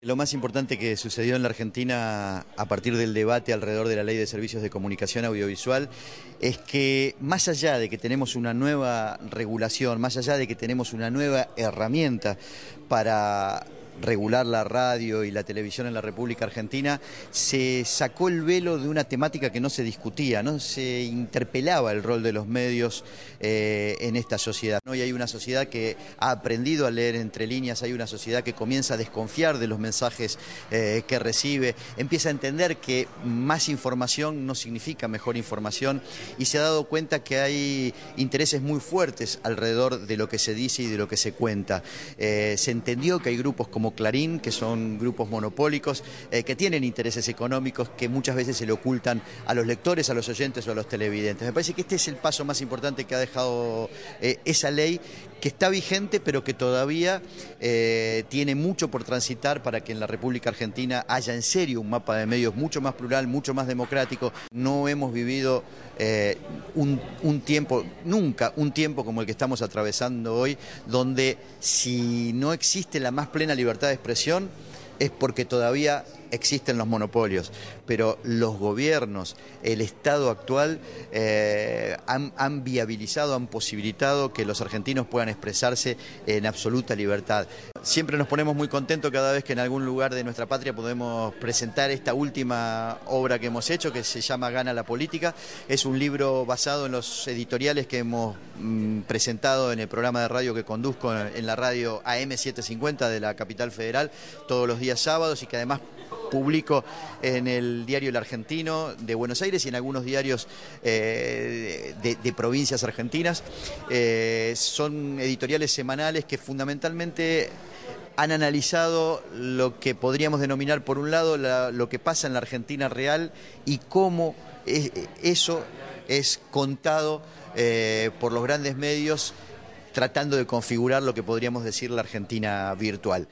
Lo más importante que sucedió en la Argentina a partir del debate alrededor de la ley de servicios de comunicación audiovisual es que más allá de que tenemos una nueva regulación, más allá de que tenemos una nueva herramienta para regular la radio y la televisión en la República Argentina, se sacó el velo de una temática que no se discutía, no se interpelaba el rol de los medios eh, en esta sociedad. Hoy hay una sociedad que ha aprendido a leer entre líneas, hay una sociedad que comienza a desconfiar de los mensajes eh, que recibe, empieza a entender que más información no significa mejor información y se ha dado cuenta que hay intereses muy fuertes alrededor de lo que se dice y de lo que se cuenta. Eh, se entendió que hay grupos como Clarín, que son grupos monopólicos, eh, que tienen intereses económicos que muchas veces se le ocultan a los lectores, a los oyentes o a los televidentes. Me parece que este es el paso más importante que ha dejado eh, esa ley, que está vigente, pero que todavía eh, tiene mucho por transitar para que en la República Argentina haya en serio un mapa de medios mucho más plural, mucho más democrático. No hemos vivido un, un tiempo, nunca un tiempo como el que estamos atravesando hoy, donde si no existe la más plena libertad de expresión es porque todavía existen los monopolios, pero los gobiernos, el Estado actual eh, han, viabilizado, han posibilitado que los argentinos puedan expresarse en absoluta libertad. Siempre nos ponemos muy contentos cada vez que en algún lugar de nuestra patria podemos presentar esta última obra que hemos hecho, que se llama Gana la Política. Es un libro basado en los editoriales que hemos mm, presentado en el programa de radio que conduzco en la radio AM750 de la capital federal todos los días sábados y que además publico en el diario El Argentino de Buenos Aires y en algunos diarios eh, de, provincias argentinas. Eh, son editoriales semanales que fundamentalmente han analizado lo que podríamos denominar, por un lado, lo que pasa en la Argentina real y cómo eso es contado eh, por los grandes medios tratando de configurar lo que podríamos decir la Argentina virtual.